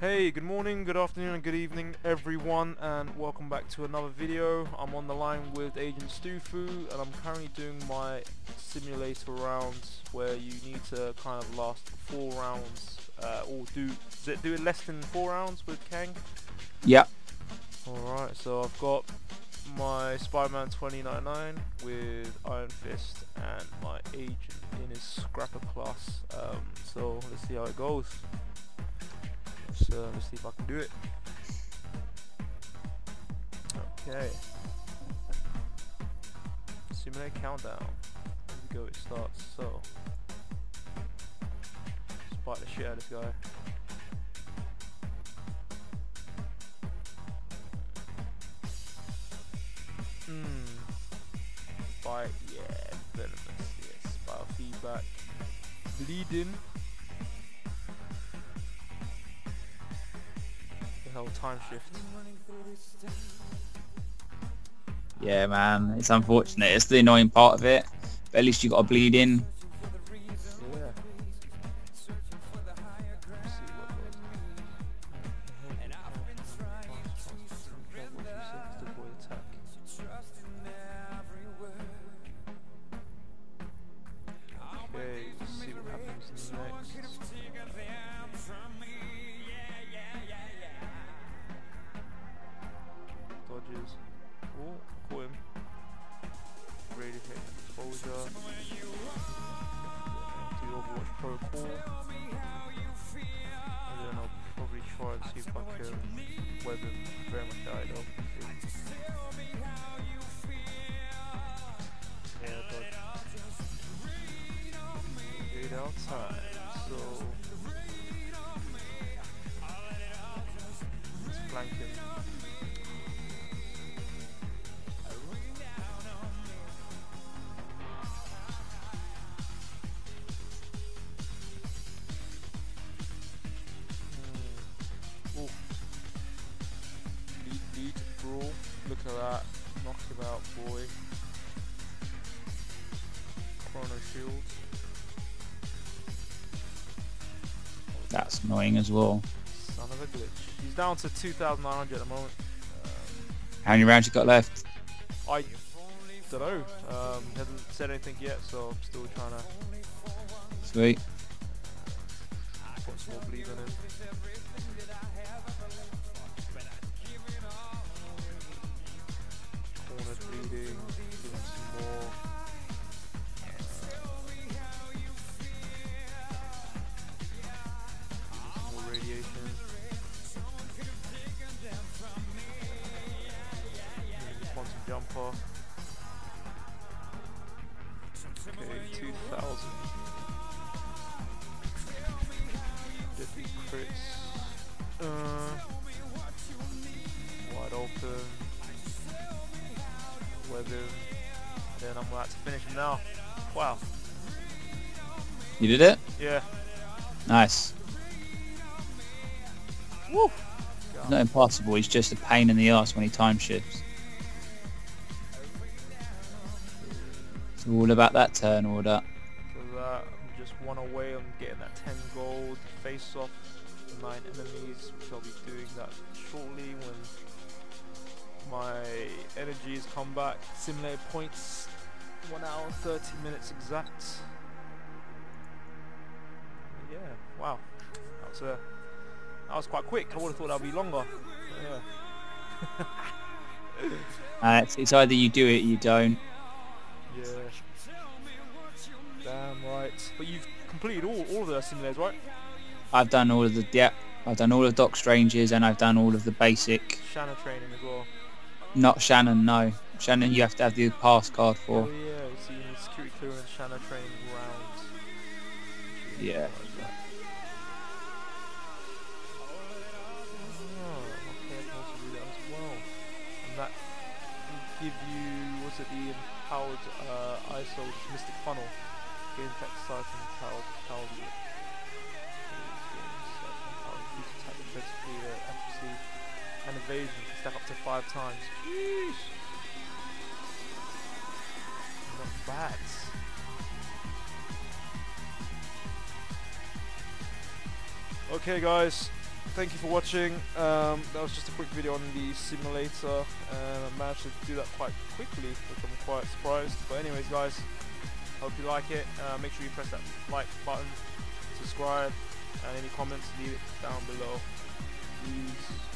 Hey, good morning, good afternoon and good evening everyone and welcome back to another video. I'm on the line with Agent Stufu and I'm currently doing my simulator rounds where you need to kind of last four rounds uh, or do, is it do it less than four rounds with Kang? Yeah. Alright, so I've got my Spider-Man 2099 with Iron Fist and my agent in his Scrapper class. Um, so let's see how it goes. Let's, uh, let's see if I can do it. Okay. Simulate countdown. Here we go, it starts. So, spite the shit out of this guy. Hmm. Bite, yeah, venomous, yes. Biofeedback. Bleeding. Hell time shift. Yeah, man. It's unfortunate. It's the annoying part of it. But at least you got a bleed in. Outside. So him. Mm. Oof. Lead, lead, brawl. Look at that. Knock him out, boy. Chrono shield. That's annoying as well. Son of a glitch. He's down to 2,900 at the moment. Um, How many rounds you got left? I don't know. Um, hasn't said anything yet, so I'm still trying to Sweet. put some more bleed on him. Then I'm about to finish him now. Wow. You did it? Yeah. Nice. Woo! Not impossible. He's just a pain in the ass when he time shifts. It's all about that turn order. For that, I'm just one away. I'm getting that 10 gold. Face off nine enemies, which I'll be doing that shortly when my energy energies come back. Simulated points, one hour 30 minutes exact. Yeah, wow, that was uh, that was quite quick. I would have thought that'd be longer. Yeah, Uh, it's, it's either you do it or you don't. yeah. Damn right. But you've completed all all of the simulators, right? I've done all of the yeah, I've done all of Doc Strange's and I've done all of the basic. Shanna training as well. Not Shannon, no. Shannon, you have to have the pass card Oh for. yeah, so you need security clearance, Shanna training rounds. Yeah. Oh, okay, I can also do that as well. And that will give you, what's it, the empowered uh, ISO Mystic Funnel. Game tech siphon empowered empowered with Boost attack, defense, speed, uh, accuracy, and evasion can stack up to five times. Jeez. Not bad. Okay guys, thank you for watching. Um, that was just a quick video on the simulator, and I managed to do that quite quickly, which I'm quite surprised. But anyways, guys, hope you like it. Uh, make sure you press that like button, subscribe, and any comments, leave it down below. Peace.